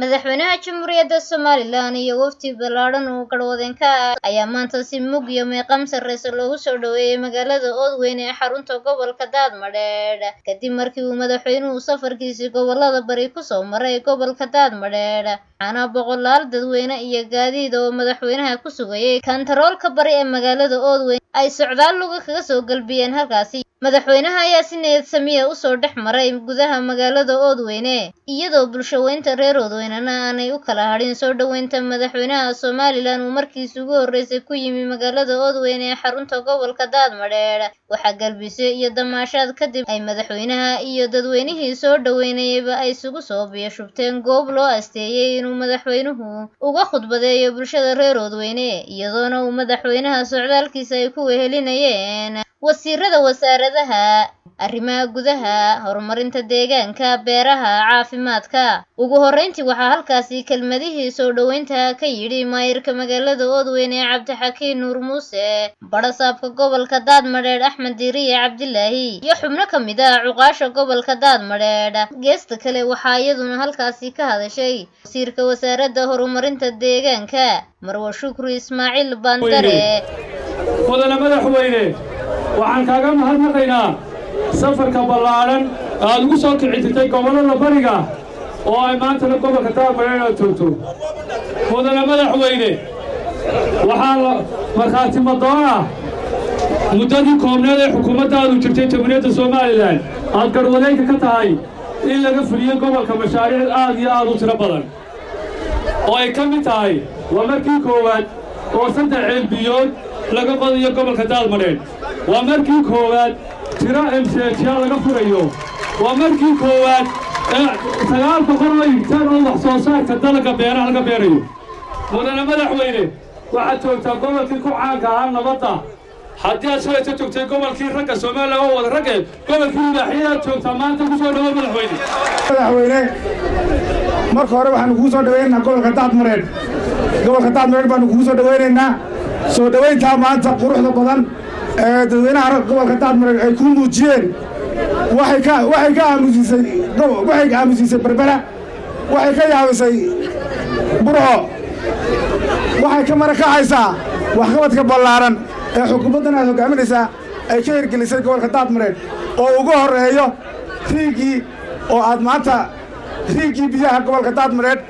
madaxweynaha jamhuuriyadda somalilan iyo wafdi ballaadhan uu garhwadeen ka ah ayaa maanta si mug iyo meeqam sarreysa loogu soo dhoweeyey magaalada oodweyne ee xarunta gobolka daadmadheedh kadib markii uu madaxweynuhu safarkiisii gobollada bari ku soo maray gobolka daadmadheedh waxaana boqolaal dadweyne iyo gaadiid oo madaxweynaha ku sugayay kantaroolka bari ee magaalada oodweyne ay socdaal luga kaga soo galbiyeen halkaasi. Madaxweynaha ayaa si niyad samiya u soo dhex maray gudaha magaalada oodweyne iyadoo bulshaweynta reer oodweynena aanay u kala hadhin soo dhoweynta madaxweynaha somalilan uu markiisi ugu horreysay ku yimi magaalada oodweyne ee xarunta gobolka daadmadheedh waxaa galbisay iyo damaashaad kadib ay madaxweynaha iyo dadweynihii soo dhoweynayeyba ay isugu soo biyashubteen goob loo asteeyey inuu madaxweynuhu uga khudbadeeyo bulshada reer oodweyne iyadoona uu madaxweynaha socdaalkiisa ay ku wehelinayeen wasiirada wasaaradaha arrimaha gudaha horumarinta deegaanka beeraha caafimaadka. Ugu horreyntii waxaa halkaasi kelmadihii soo dhoweynta ka yidhi maayirka magaalada oodweyne ee cabdixakiin nuur muuse badhasaabka gobolka daadmadheedh axmed diiriye cabdilaahi iyo xubno ka mid ah cuqaasha gobolka daadmadheedh geesta kale waxaa iyaduna halkaasi ka hadashay wasiirka wasaaradda horumarinta deegaanka marwe shukri ismaaciil madaxweyne waxaan kaaga mahadnaqaynaa safarka ballaadhan aad ugu soo kici jirtay gobollada bariga oo ay maantana gobolka aad joogto mudane madaxweyne waxaa markhaati madoona muddadii koobneed ee xukuumaddaadu jirtay jamhuuriyadda somalilan aad garhwadeenka ka tahay in laga fuliyo gobolka mashaariic aad iyo aad u tiro badan. Oo ay ka mid tahay waa markii koowaad oo saddex ceelbiyood laga qodayo gobolka daadmadheedh waa markii koowaad tiro emseejyaa laga furayo. Waa markii koowaad sagaal boqol oo higtaan oo wax soo saarka dalagga beeraha laga beerayo. Mudane madaxweyne waxaad joogtaa gobolkii ku caanka ahaa nabadda. Haddii aad shalayta joogtay gobolkii ragga somalilan oo wada ragge gobolkii ibaaxiyadaad joogtaa maanta ku soo dhawo madaxweyne. Madaxweyne marka hore waxaanu kugu soo dhawaynaynaa gobolka daadmareed gobolka daadmareed baanu kugu soo dhawaynaynaa soo dhowayntaa maanta quruxda badan ee dadweynaha gobolka daadmareed ay kuu muujiyeen waxay ka aamusiisay berbera waxay ka yaabisay burco waxay ka marakacaysaa waxqabadka ballaaran ee xukuumaddan aad hoggaaminaysaa ay ka hirgelisay gobolka daadmareed oo ugu horreeyo riigii oo aad maanta riigii biyaha gobolka daadmareed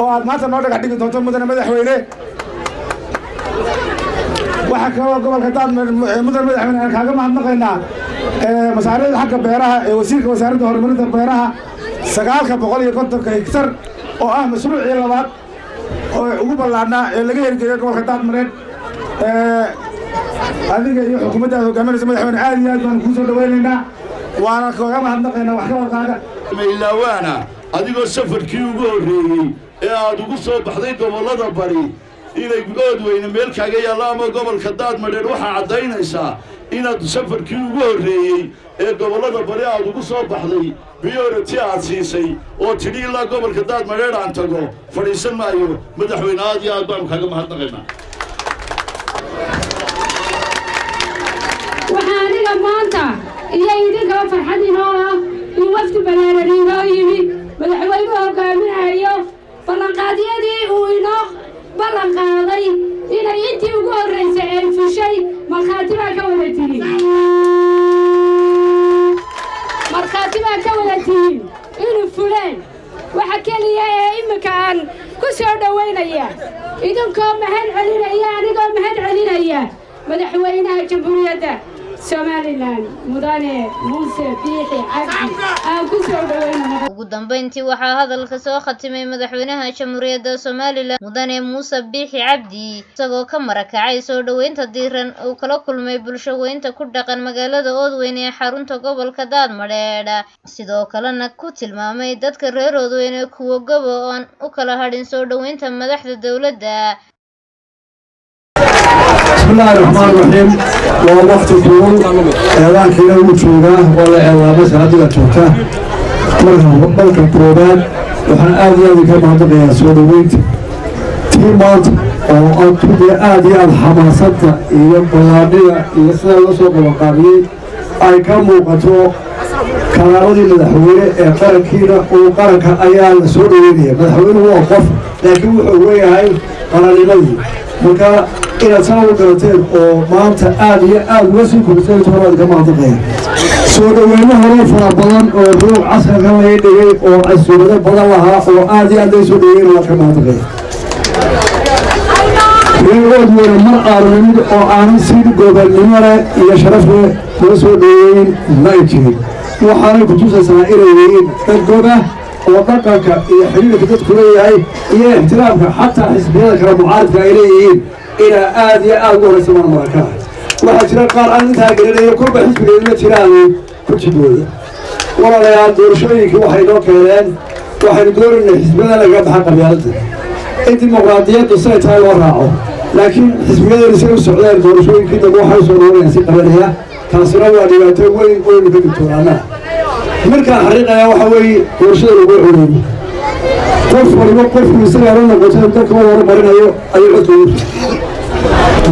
oo aad maanta noo dhagax dhigi doonto mudane madaxweyne waxaa kaloo gobolka daadmareed mudane madaxweyne aan kaaga mahadnaqaynaa masaariicda xagga beeraha ee wasiirka wasaaradda horumarinta beeraha sagaalka boqol iyo kontonka higtar oo ah mashruucii labaad oo ugu ballaarnaa ee laga hirgeliyo gobolka daadmareed adiga iyo xukuumadda aad hogaaminaysa madaxweyne aad iyo aad baanu kuu soo waana kaga mahadnaqaynaa wax ka warqaaga maylaawaana adigoo safarkii ugu horreeyey ee aad ugu soo baxday gobollada bari inay oodweyne meel kaaga yaallo ama gobolka daadmadheedh waxaa caddaynaysaa inaad safarkii ugu horreeyey ee gobollada bari aad ugu soo baxday biyorati aad siisay oo tidhi ilaa gobolka daadmadheedh aan tago fadhiisan maayo madaxweyne aad iyo aad baanu kaaga mahadnaqaynaa. Waxaa aniga maanta iyo idinkaba farxad inoo ah in wafdi ballaaran inoo yimi madaxweynuhu hogaaminayo ballanqaadyadii uu inoo ballan qaaday inay intii ugu horraysay ay fushay markhaati baa ka wada tihin markhaati baa ka wada tihin inuu fuleen. Waxa keliya ee imminka aan ku soo dhowaynaya idinkoo mahad celinaya anigoo mahad celinaya. Madaxweynaha jamhuuriyadda somalilan mudane muuse biixi cabdi aan ku soo dhowayna ugu dambeyntii waxaa hadalka soo khatimay madaxweynaha jamhuuriyadda somalilan mudane muuse biixi cabdi isagoo ka marakacay soo dhoweynta diiran uu kala kulmay bulshaweynta ku dhaqan magaalada oodweyne ee xarunta gobolka daadmadheedh sidoo kalena ku tilmaamay dadka reer oodweyne kuwa gobo oan u kala hadhin soo dhoweynta madaxda dowladda. Raxmaan raxiim waa wakti kulul eedaankiina wuu joogaa waa la eedaamay salaadiga joogta. marka dalka koobaad waxaan aad iyo aad ka mahadnaqayaa soo dhoweynta tii maanta oo adduunya aad iyo aad xamaasadda iyo ballaadhida iyo sidaa loo soo qabanqaabiyey ay ka muuqato kalaamadii madaxweyne ee qarankiina uu qaranka ayaa la soo dhaweynaya madaxweynuhu waa qof laakiin wuxuu weeyahay qarannimadii marka inaad sana u garateen oo maanta aada iyo aada uga sii kordhiseen tobaad ka mahadnaqaya soo dhaweyne hore fara badan oo roog caskarka laga dhigay oo casuumado badan lahaa oo aada iyo aad lay soo dhaweyn waa ka mahadnaqaya reerood weyne mar aaranimid oo aanan si gobannimo leh iyo sharaf leh loo soo dhaweeyin ma ay jirin waxaanay kutusaysaa inay yihiin dad goba oo dhaqanka iyo xiriirka dadku leeyahay iyo ixtiraamka xataa xisbiyada kale mucaaridka ay leeyihiin. Inaa aada iyo aada ugu horaysa maan markaa waxaa jira qaar aan intaa gelinayo kolba xisbigeeduma jiraan ku jidooda walaalayaal doorashooyinkii waxay noo keeneen waxaynu doonaynay xisbiyada laga baxa qabyaalada in dimuqraadiyaddu siday tahay loo raaco laakiin xisbiyadani say u socdeen doorashooyinkii dambe waxay soo noqonayaan si qabanaya taasina waa dhibaato weyn weynu ka digtoonaanaa markaan xariiqayaa waxa weeye doorashada lagu codeeyo qof waliba qofku isagaa la noqoto dadka u horumarinayo ayuu codka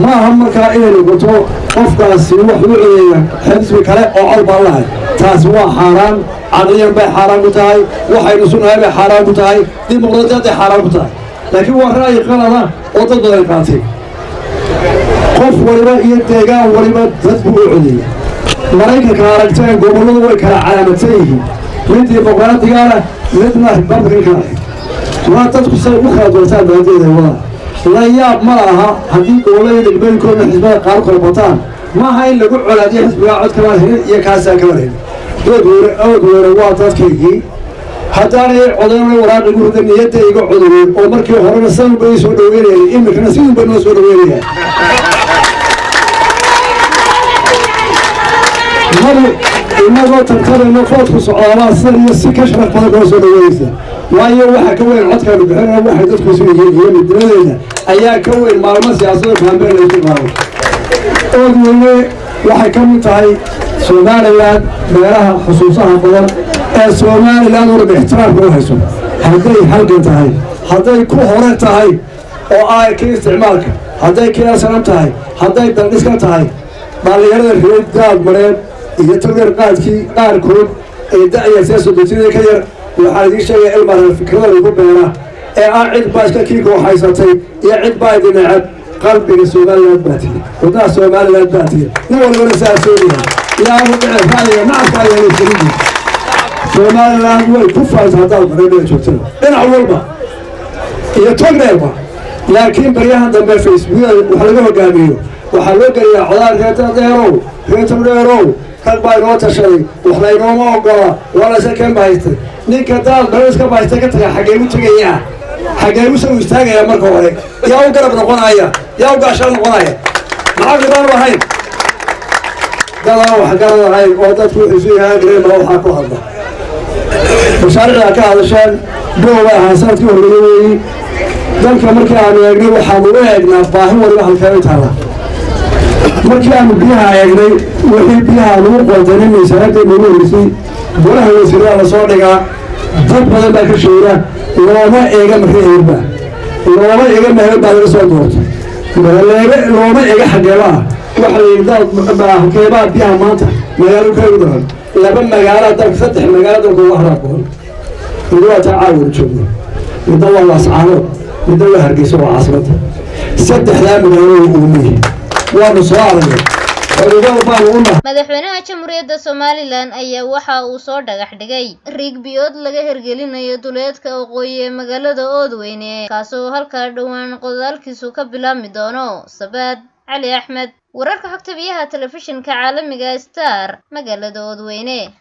ma aha markaa inay noqoto qofkaasi wax u codeeya xisbi kale oo cod baan lahay. Taasi waa xaaraan. Caqliyan bay xaaraan ku tahay. Waxaynu sunahay bay xaaraan ku tahay. Dimuqraadiyaday xaaraan ku tahay. Laakiin waa ra'yi qalada oo dad badan qaatay qof waliba iyo deegaan waliba dad buu u codeeyey maraykanka aragteen gobolladu way kala calaamadsan yihiin. Mid dimuqraadigaana midna republicanka ah. Waa dadku say u kala doortaan baadeeda wada la yaab ma laha haddii gobollada degmooyinkoodna xisbada qaar kala bataan maaha in lagu colaadiyo xisbigaa cod kama helin iyo kaasaa kama helin dood weyne awood weyne waa dadkaygii haddaanay codaynay waraaqigu rida niyadda iga codoween oo markii horena sidan bay soo dhaweynayeen iminkana sidun bay noo soo dhaweynayaan mari inagoo tartarayno foodku socdaabaa sida iyo si ka sharaf badan noo soo dhaweynaysa waayo waxaa ka weyn codkaanu bixinaya waxay dadku isu iyo midnimadeeda ayaa ka weyn maalmo siyaasada kaambeen la isu qaado ood weyne waxay ka mid tahay somalilan meelaha xusuusaha badan ee somalilan dhan ixtiraamka u hayso. Hadday halgan tahay hadday ku hore tahay oo ah ka isticmaalka hadday kiyasanan tahay hadday daldhiska tahay dhallinyarada reer daad mareen iyo tawyar qaadkii qaarkood ee da'ya siyaasodejinada ka yar waxaa idiin sheegaya ilmaran fikrada lagu beera ee ah cid baa iska kiika waxhaysatay iyo cid baa idin necab. Qalbiga somaliland baa tihi wadnaha somaliland baa tihi nin walbana saa sooyahay yaanu dhece ra'yiga nacabka ayaa isgelin somaliland way ku faanta haddaad mareebaa joogtada dhinac walba iyo togdheerba laakiin baryahan dambe facebookyada wax laga hogaamiyo. Waxaa loo geliyaa codaar reeta dheerow rag baa inoo tashaday wax laynooma ogola waa laysa keen bahaystay ninka daad bariska bahaystay ka taga xaggee u tegayaa xaggee u istaagayaa marka hore yaa u garab noqonaya yaa u gaashaan noqonaya macaqli baanu ahayn dadaan wax garad ahayn oo dadku isu yahaan gareen baa waxaa ku hadla mashaariicda ka hadasheen dowbay ahaa sannadkii horreeye weeyi dalka markii aanu eegnay waxaanu u eegnaa baahi waliba halkee u taala markii aanu biyaha eegnay wixii biyaha lagu qoontanay miisaanadii nagu horisay golaha wasiirada la soo dhigaa dad badan baa ka sheega looma eega marka eegba looma eega mahel baa laga soo leega looma eega xageeba ah waxa la yidhi dad halkeebaa biyaha maanta magaalo ka daran laba magaalo dalka saddex magaalo dalka uga haraaboon mid waa taa caawar joogno midna waa laascaanood midna waa hargeysa waa caasimada saddexdaa magaalo uumihi waanu madaxweynaha jamhuuriyadda somalilan ayaa waxa uu soo dhagax dhigay riigbiyood laga hergelinayo duleedka waqooyi ee magaalada oodweyne kaasoo halkaa dhowaan qodaalkiisu ka bilaabmi doono. Sabaad cali axmed wararka xogta biyaha telefishinka caalamiga star magaalada oodweyne